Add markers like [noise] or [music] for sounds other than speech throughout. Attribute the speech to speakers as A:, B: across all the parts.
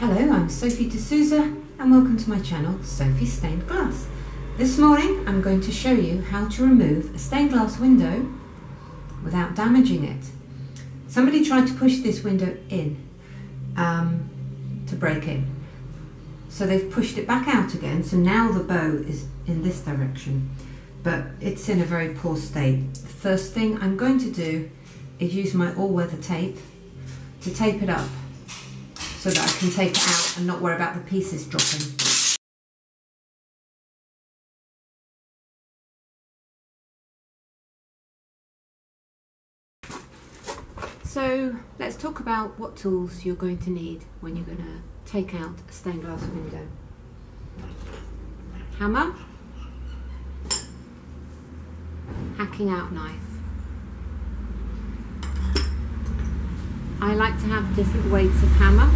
A: Hello, I'm Sophie D'Souza and welcome to my channel Sophie's Stained Glass. This morning I'm going to show you how to remove a stained glass window without damaging it. Somebody tried to push this window in um, to break in. So they've pushed it back out again so now the bow is in this direction but it's in a very poor state. The first thing I'm going to do is use my all-weather tape to tape it up so that I can take it out and not worry about the pieces dropping. So let's talk about what tools you're going to need when you're going to take out a stained glass window. Hammer, hacking out knife. I like to have different weights of hammer.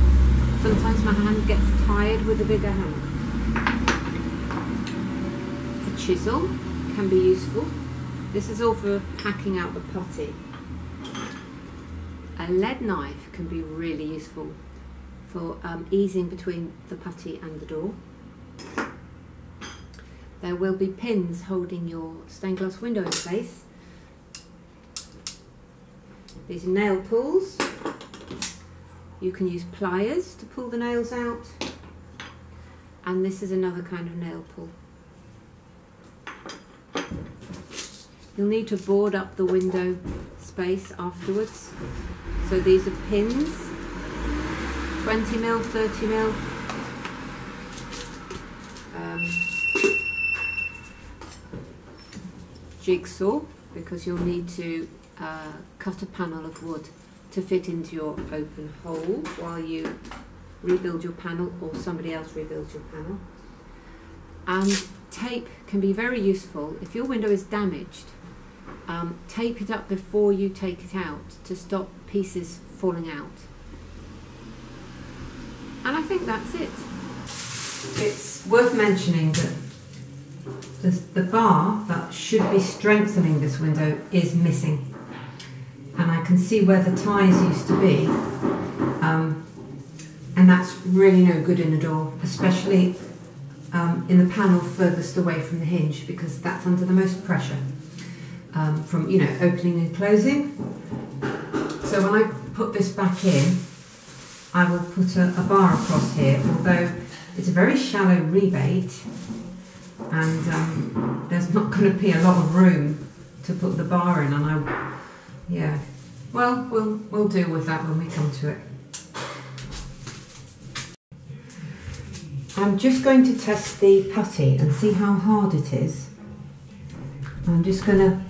A: Sometimes my hand gets tired with a bigger hammer. A chisel can be useful. This is all for hacking out the putty. A lead knife can be really useful for um, easing between the putty and the door. There will be pins holding your stained glass window in place. These are nail pulls. You can use pliers to pull the nails out. And this is another kind of nail pull. You'll need to board up the window space afterwards. So these are pins, 20 mil, 30 mil. Um, jigsaw, because you'll need to uh, cut a panel of wood to fit into your open hole while you rebuild your panel or somebody else rebuilds your panel. And tape can be very useful if your window is damaged. Um, tape it up before you take it out to stop pieces falling out. And I think that's it. It's worth mentioning that the, the bar that should be strengthening this window is missing can see where the ties used to be. Um, and that's really no good in a door, especially um, in the panel furthest away from the hinge because that's under the most pressure um, from you know opening and closing. So when I put this back in, I will put a, a bar across here, although it's a very shallow rebate and um, there's not going to be a lot of room to put the bar in and I yeah. Well, we'll we'll deal with that when we come to it. I'm just going to test the putty and see how hard it is. I'm just going to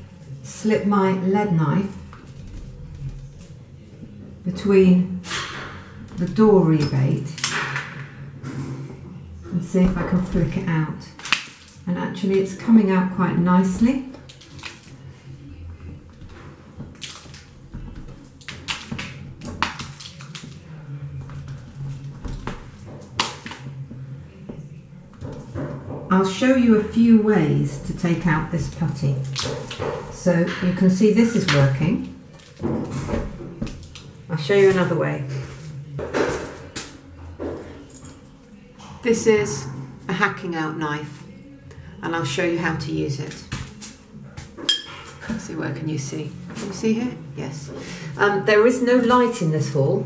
A: slip my lead knife between the door rebate and see if I can flick it out. And actually it's coming out quite nicely. Show you a few ways to take out this putty. So you can see this is working. I'll show you another way. This is a hacking out knife and I'll show you how to use it. see where can you see? Can you see here? Yes. Um, there is no light in this hall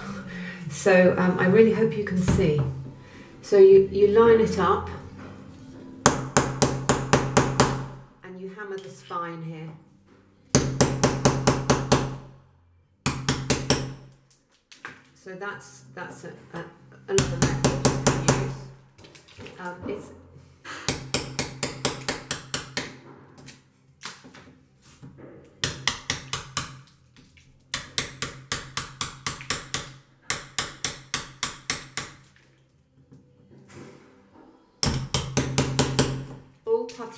A: [laughs] so um, I really hope you can see. So you, you line it up spine here. So that's that's a, a, another method can use. Um, it's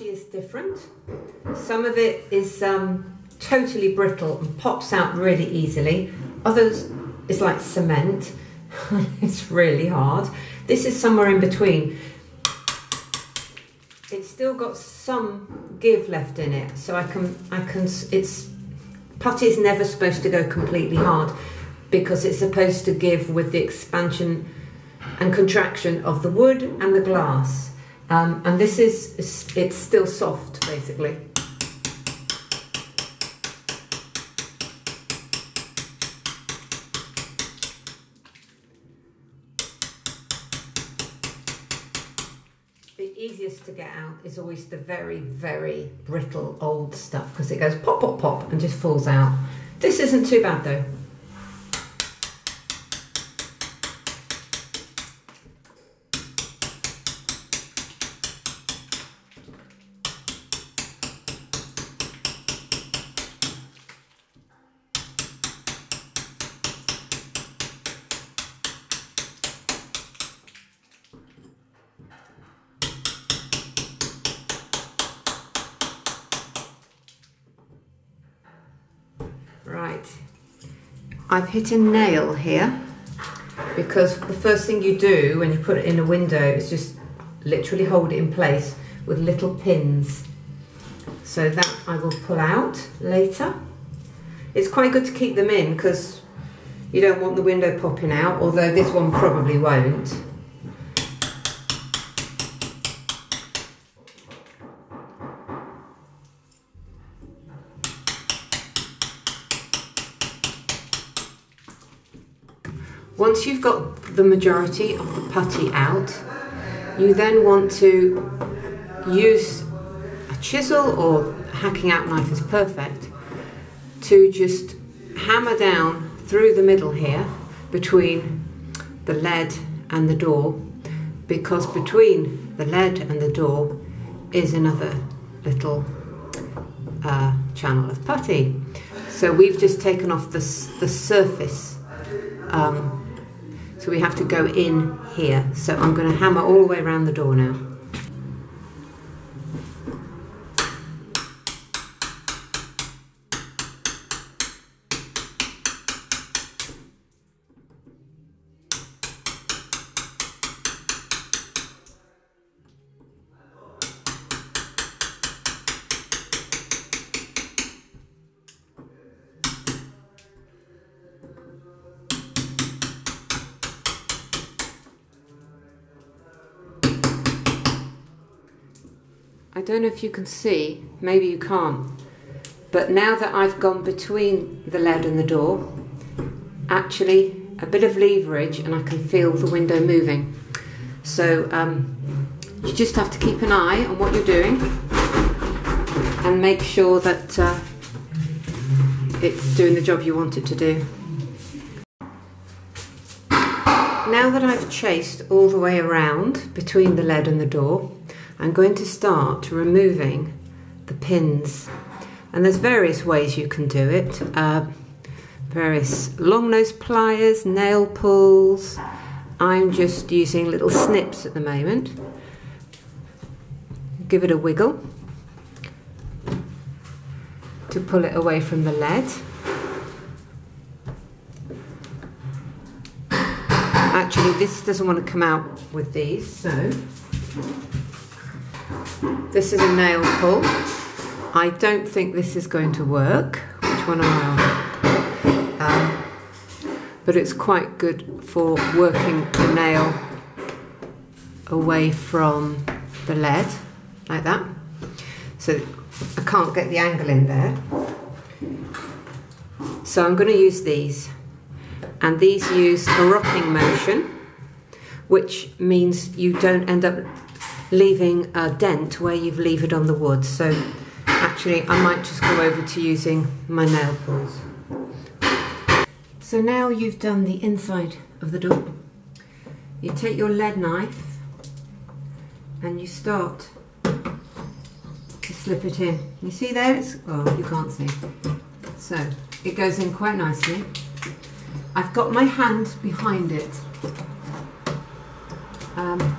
A: is different. Some of it is um, totally brittle and pops out really easily. Others is like cement. [laughs] it's really hard. This is somewhere in between. It's still got some give left in it, so I can I can it's putty is never supposed to go completely hard because it's supposed to give with the expansion and contraction of the wood and the glass. Um, and this is, it's still soft basically. The easiest to get out is always the very, very brittle old stuff because it goes pop, pop, pop and just falls out. This isn't too bad though. Right, I've hit a nail here because the first thing you do when you put it in a window is just literally hold it in place with little pins. So that I will pull out later. It's quite good to keep them in because you don't want the window popping out, although this one probably won't. Once you've got the majority of the putty out, you then want to use a chisel or a hacking out knife is perfect to just hammer down through the middle here between the lead and the door because between the lead and the door is another little uh, channel of putty. So we've just taken off the, the surface um, so we have to go in here. So I'm going to hammer all the way around the door now. Don't know if you can see, maybe you can't, but now that I've gone between the lead and the door, actually a bit of leverage and I can feel the window moving. So um, you just have to keep an eye on what you're doing and make sure that uh, it's doing the job you want it to do. Now that I've chased all the way around between the lead and the door, I'm going to start removing the pins. And there's various ways you can do it. Uh, various long nose pliers nail pulls. I'm just using little snips at the moment. Give it a wiggle to pull it away from the lead. Actually this doesn't want to come out with these so this is a nail pull. I don't think this is going to work. Which one am I on? Um, but it's quite good for working the nail away from the lead, like that. So I can't get the angle in there. So I'm going to use these. And these use a rocking motion, which means you don't end up leaving a dent where you've levered on the wood. So actually I might just go over to using my nail pulls. So now you've done the inside of the door. You take your lead knife and you start to slip it in. You see there? It's, oh, you can't see. So it goes in quite nicely. I've got my hand behind it. Um,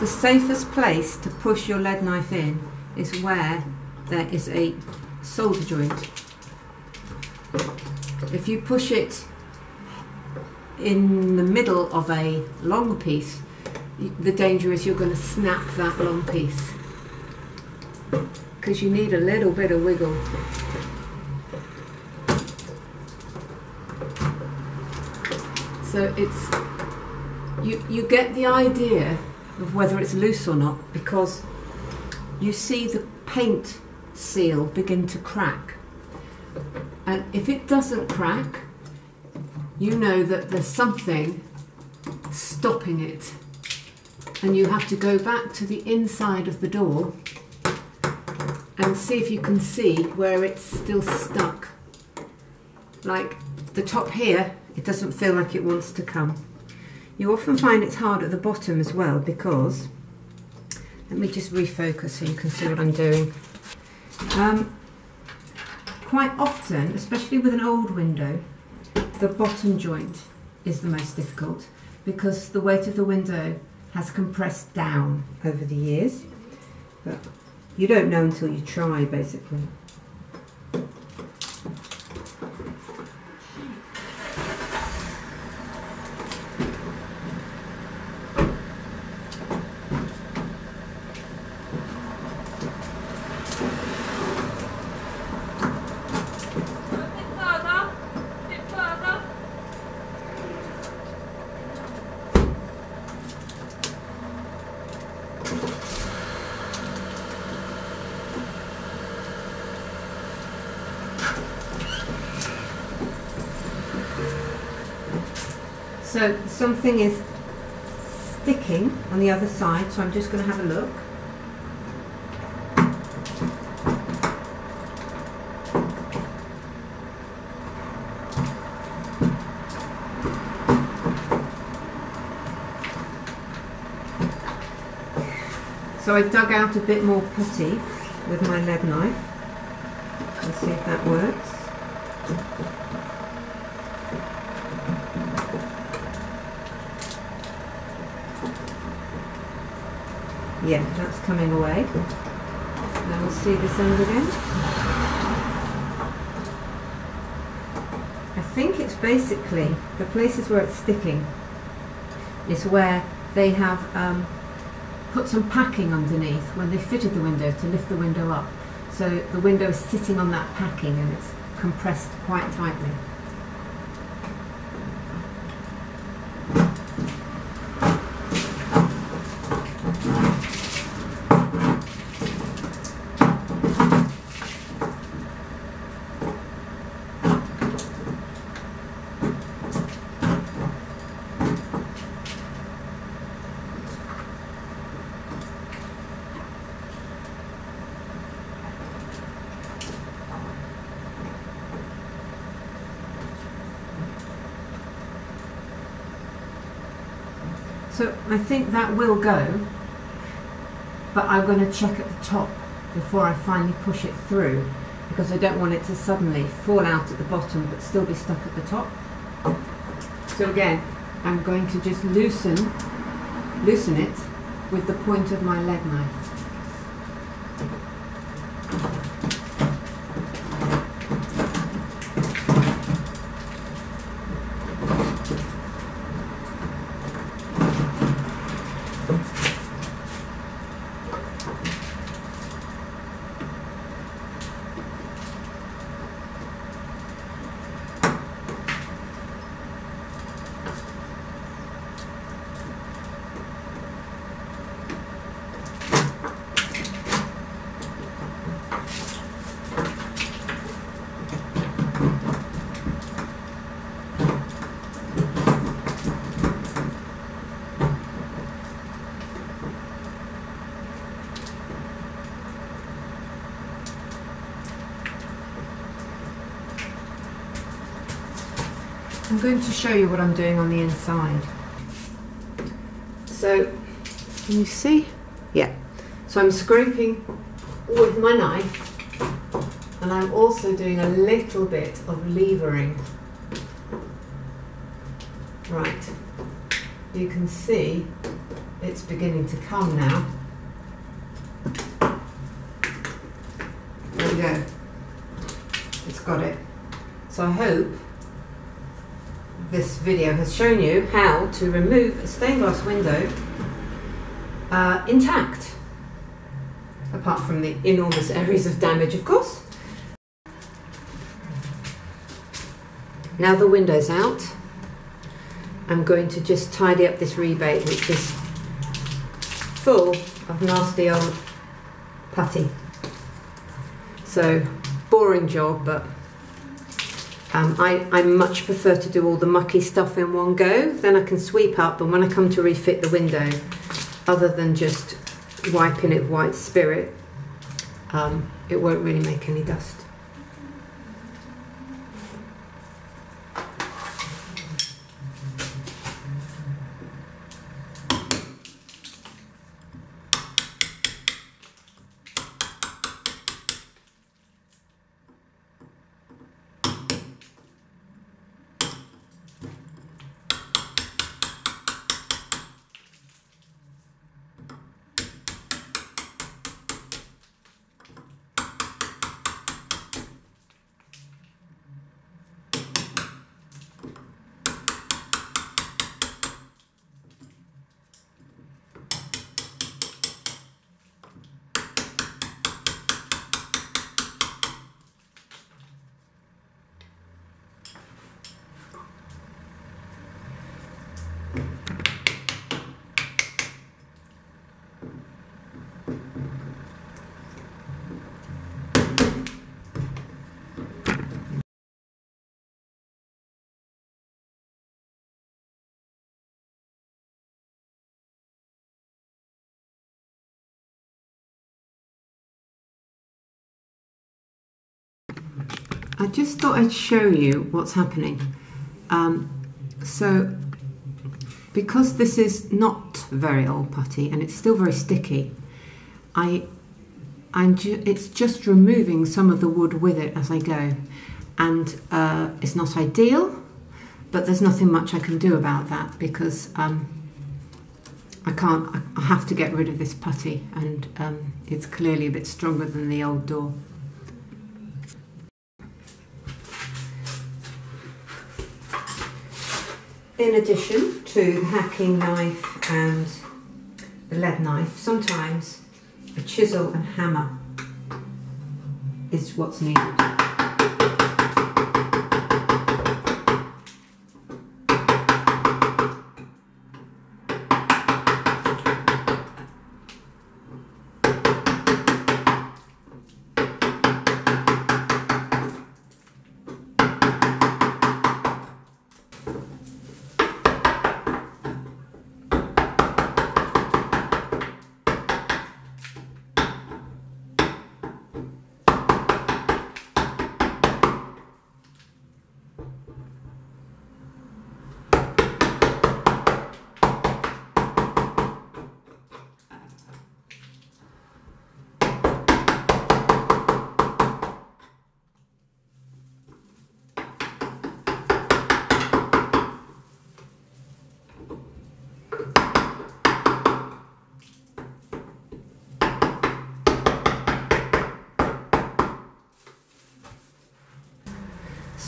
A: The safest place to push your lead knife in is where there is a solder joint. If you push it in the middle of a long piece, the danger is you're going to snap that long piece because you need a little bit of wiggle. So it's you you get the idea of whether it's loose or not because you see the paint seal begin to crack. And if it doesn't crack, you know that there's something stopping it. And you have to go back to the inside of the door and see if you can see where it's still stuck. Like the top here, it doesn't feel like it wants to come. You often find it's hard at the bottom as well because, let me just refocus so you can see what I'm doing. Um, quite often, especially with an old window, the bottom joint is the most difficult because the weight of the window has compressed down over the years. But you don't know until you try, basically. So something is sticking on the other side, so I'm just going to have a look. So I dug out a bit more putty with my lead knife. Let's see if that works. Yeah, that's coming away. Now we'll see this end again. I think it's basically the places where it's sticking is where they have um, put some packing underneath when they fitted the window to lift the window up. So the window is sitting on that packing and it's compressed quite tightly. So I think that will go, but I'm going to check at the top before I finally push it through because I don't want it to suddenly fall out at the bottom but still be stuck at the top. So again, I'm going to just loosen, loosen it with the point of my lead knife. Going to show you what I'm doing on the inside. So, can you see? Yeah. So I'm scraping with my knife and I'm also doing a little bit of levering. Right. You can see it's beginning to come now. There we go. It's got it. So I hope this video has shown you how to remove a stained glass window uh, intact, apart from the enormous areas of damage, of course. Now the window's out, I'm going to just tidy up this rebate which is full of nasty old putty. So boring job but um, I, I much prefer to do all the mucky stuff in one go then I can sweep up and when I come to refit the window other than just wiping it with white spirit um, it won't really make any dust. I just thought I'd show you what's happening. Um, so, because this is not very old putty and it's still very sticky, I, I'm ju it's just removing some of the wood with it as I go. And uh, it's not ideal, but there's nothing much I can do about that because um, I can't, I have to get rid of this putty and um, it's clearly a bit stronger than the old door. In addition to the hacking knife and the lead knife, sometimes a chisel and hammer is what's needed.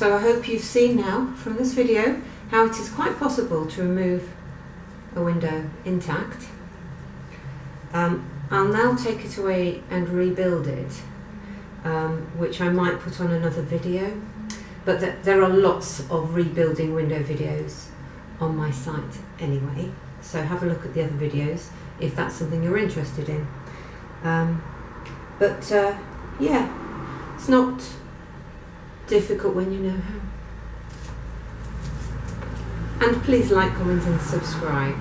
A: So I hope you've seen now from this video how it is quite possible to remove a window intact. Um, I'll now take it away and rebuild it, um, which I might put on another video. But th there are lots of rebuilding window videos on my site anyway, so have a look at the other videos if that's something you're interested in. Um, but uh, yeah, it's not difficult when you know how. And please like, comment and subscribe.